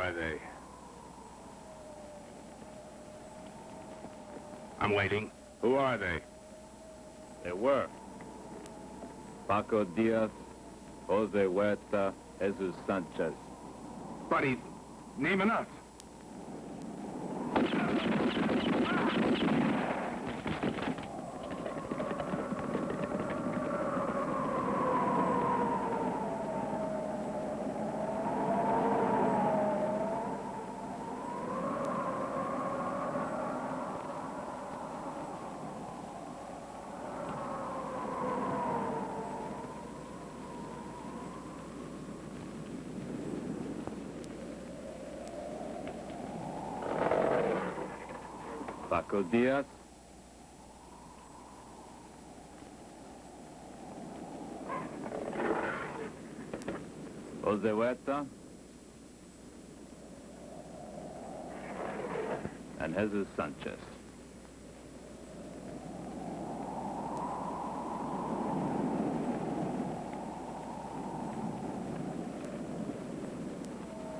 Are they? I'm waiting. Who are they? They were. Paco Diaz, Jose Huerta, Jesus Sanchez. Buddy, name enough. Paco Diaz. Jose Huerta. And Jesus Sanchez.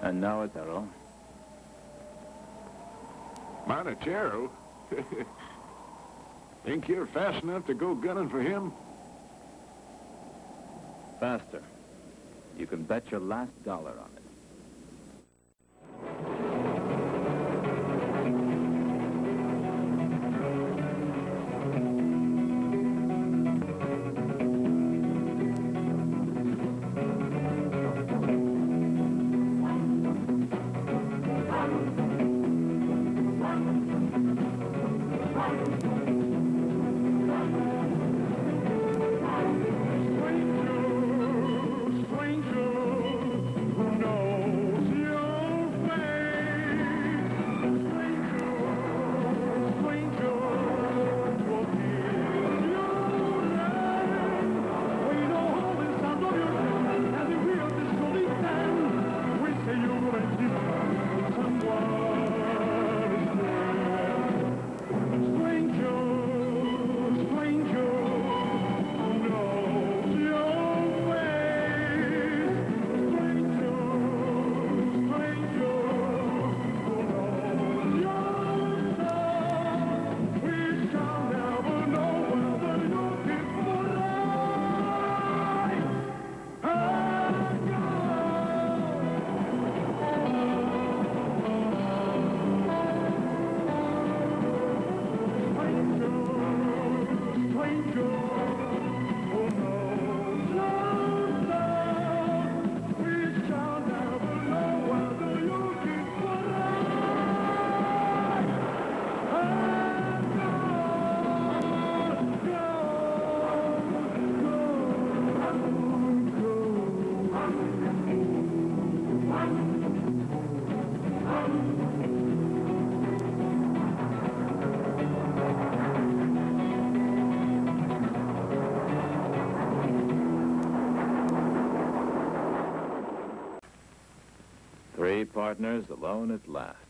And now, Otero. Monticello? Think you're fast enough to go gunning for him? Faster. You can bet your last dollar on it. Three partners alone at last.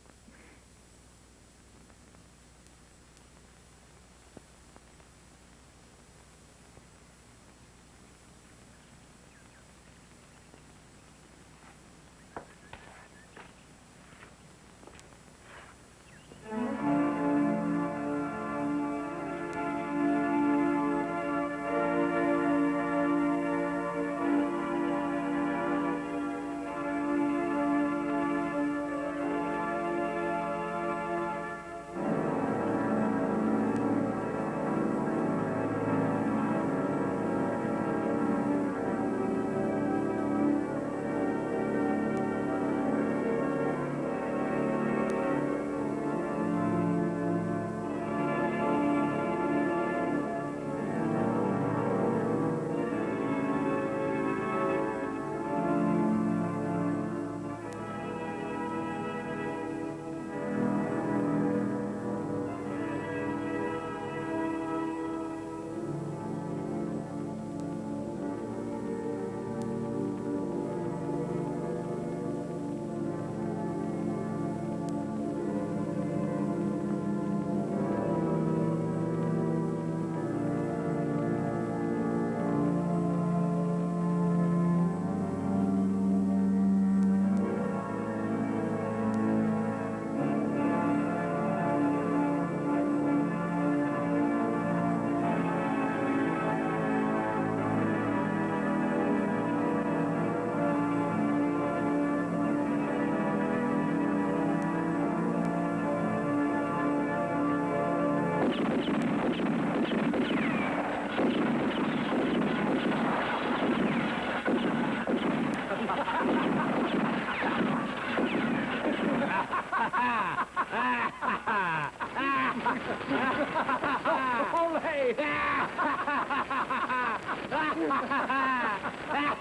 You're rich,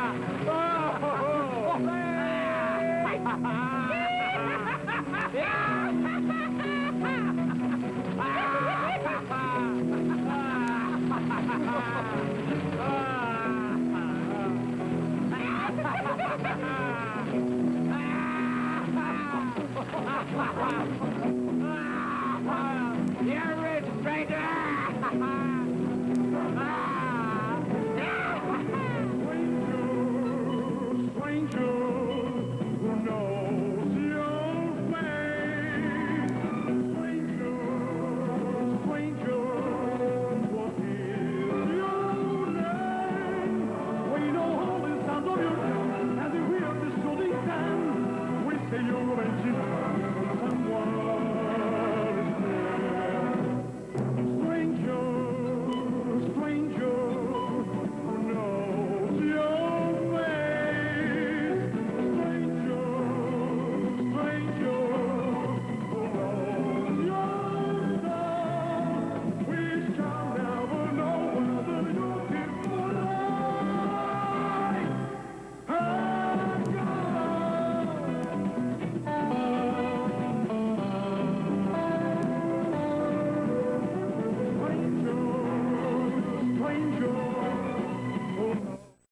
stranger!